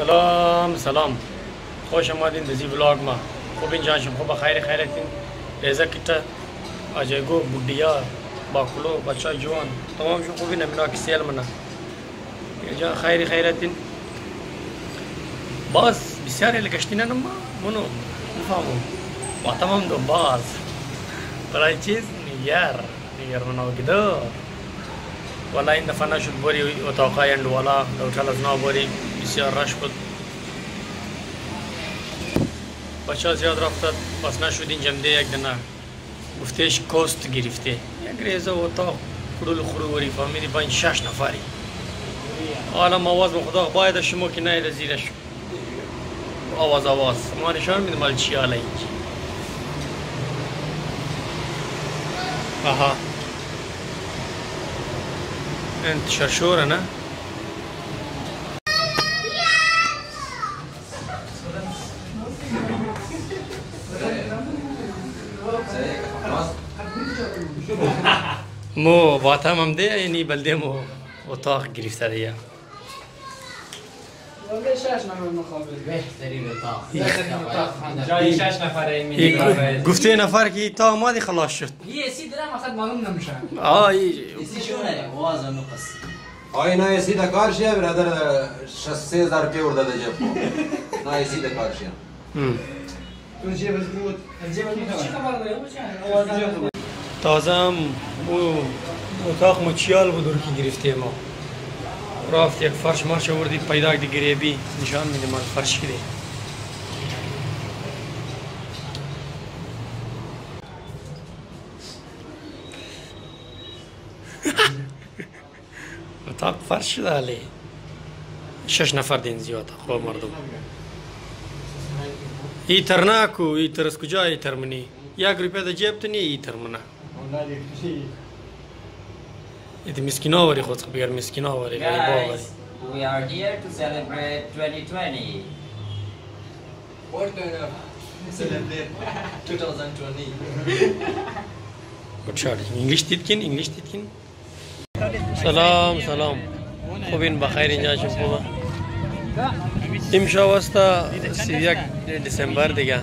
سلام سلام خوش آمدین در زی ولاگ ما خوب اینجا شما خوب خیر خیرتین ریزا کتا آجگو بودیا باکلو بچه جوان تمام شما خوبی نمینا کسیل منا اینجا خیر خیرتین باز بسیار لگشتینه نما منو مفهمو با تمام دو باز برای چیز نیگر نیگر منو گدو والله این دفعه نشد بوری اتاقای اندوالا دوتال از نو بوری بسیار رش بود بچه ها زیاد رفتد پس نشد این جمده یک دنه گفتش کست گرفته یک ریزه و تا خرول خروری فامیلی پنج شش نفری حالا آواز به خدا باید شما که نه زیرش آواز آواز ما نشان میدم مال چی حالا اینجا آها انتشار شوره نه مو واتم هم ده یعنی بلده مو اتاق گرفته دیگه گفته نفر که تا مادی خلاص شد یه سی درم اصلا معلوم نمیشه آه یه سی شونه وازه نقص آی نه یه سی دکار شیه برادر شست سه هزار پی ورده ده جب نه یه سی دکار شیه تو جیب از بود جیب از بود چی خبر ده؟ تازه هم او اتاق مچیال بود که گرفتیم ما رافت یک فرش مرش آوردی پیدا دی گریبی نشان میده ما فرش کرده اتاق فرش شده علی شش نفر دین زیاد خواه مردم ای ترناکو ای تر از کجا ای ترمنی یک روپیه در جیب تو نی ای ترمنه نادي شيء إذا مسكينة وري خود خبير مسكينة وري Guys, we are here to celebrate 2020. What kind of celebrate 2020? What English تتكين English تتكين سلام سلام خوبین بخیر اینجا شما امشا وستا 31 دسامبر دیگه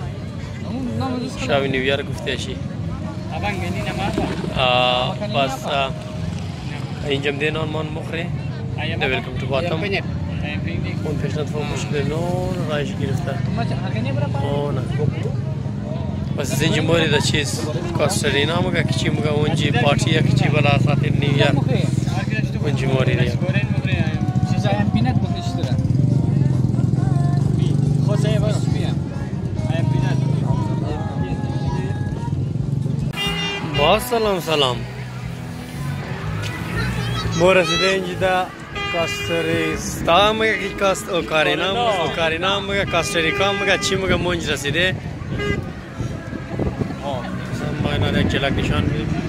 شب نیویار گفته شی Abang menunya apa? Uh, pas uh, اینجام دین آن من مخری ده ویلکم تو باتم اون پیشنهاد فرم مشکل نور رایش گرفته آن بس از اینجا موری ده چیز کاسترینا مگه کچی مگه اونجی پارتی یا کچی بلا ساتر نیو یا اونجی موری ده با سلام سلام ما رسیده اینجا کاستریستا مگه کاست اوکارینا اوکارینا مگه کاستریکا مگه چی مگه ما اینجا رسیده ما اینا یک چلک نشان بدیم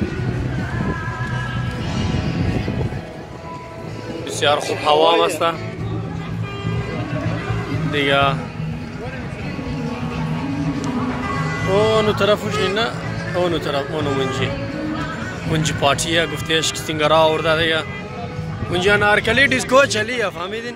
بسیار خوب هوا است دیگه اون طرف نه اونو taraf onu Munji. Munji parti ya gufteş Stingara orada da ya. Munji narkali disco çali ya famidin.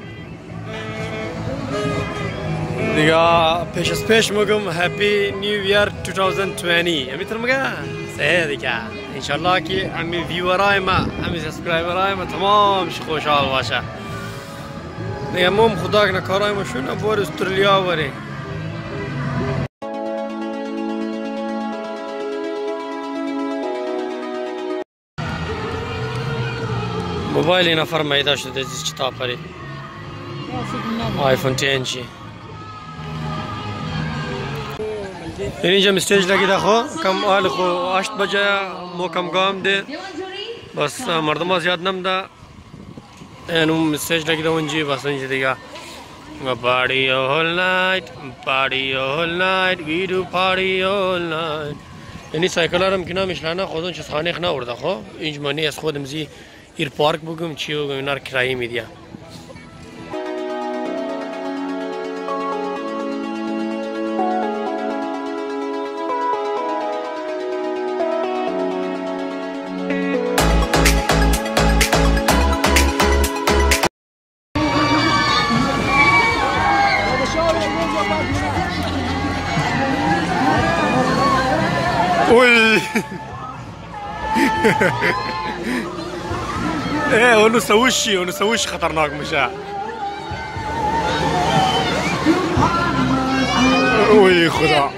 Diga peşes peş mugum Happy New Year 2020. Emi tarmaga. Sey diga. İnşallah ki emi viewer ayma, emi subscriber ayma tamam şu hoşal başa. دیگه مام خدا کنه کارای ما شونه بار استرالیا وره موبایل این نفر میده شده از چی تا پری آیفون 10 چی اینجا مستیج لگی ده خو کم آل خو هشت بجه مو کم گام ده بس مردم ها زیاد نم ده اینو مستیج لگی ده اونجی بس اونجی دیگه Party all night, party all night, we do party all night. یعنی سایکلارم که نامش لانه خودم چه خانه خنا ورده خو اینج منی از خودم زی ir parkbugim çiyogim inar kiraye midiyam. Ui! ايه هو نسويش شي هو خطرناك مشاع وي خدا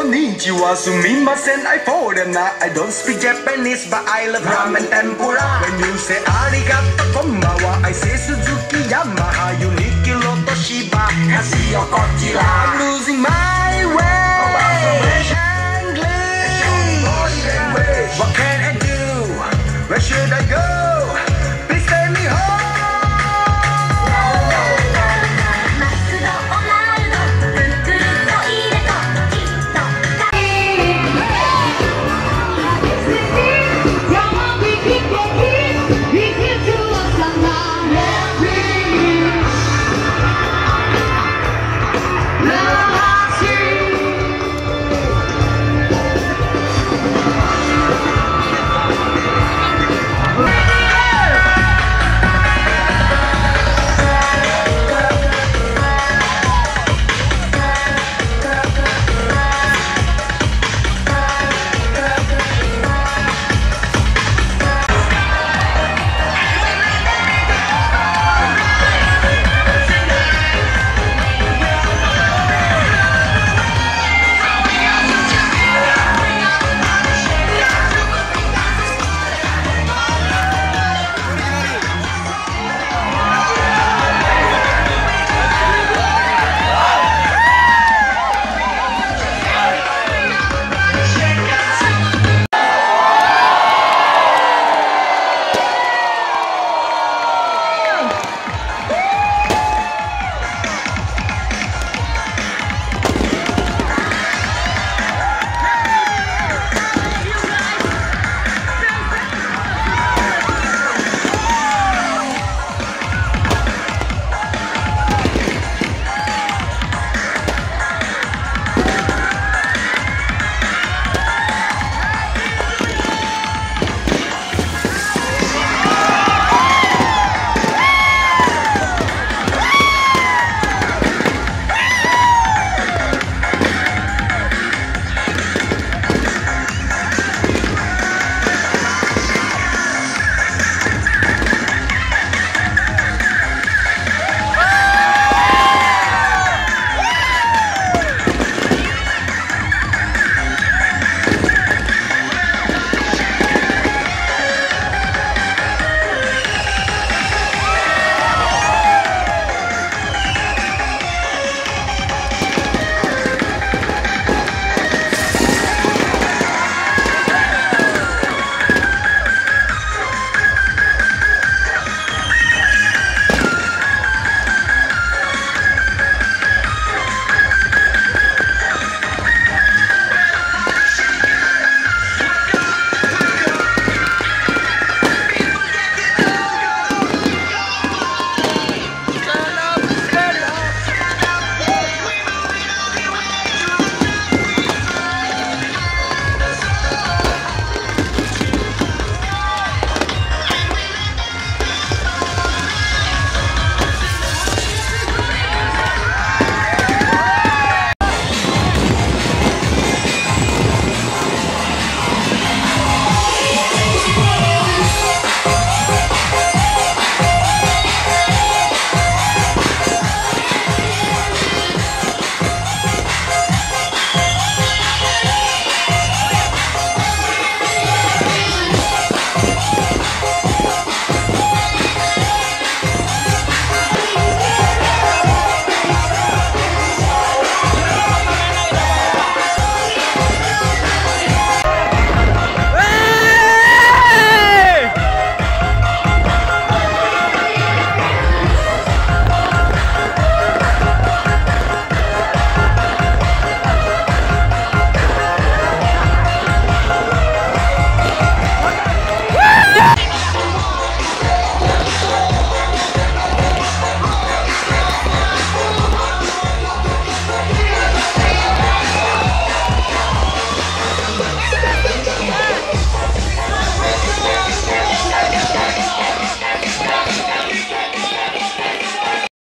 Konnichiwa, sumimasen, I I don't speak Japanese, but I love ramen tempura When you say arigato konbawa, I say Suzuki Yamaha You need Casio é e o lá. Luz em mar.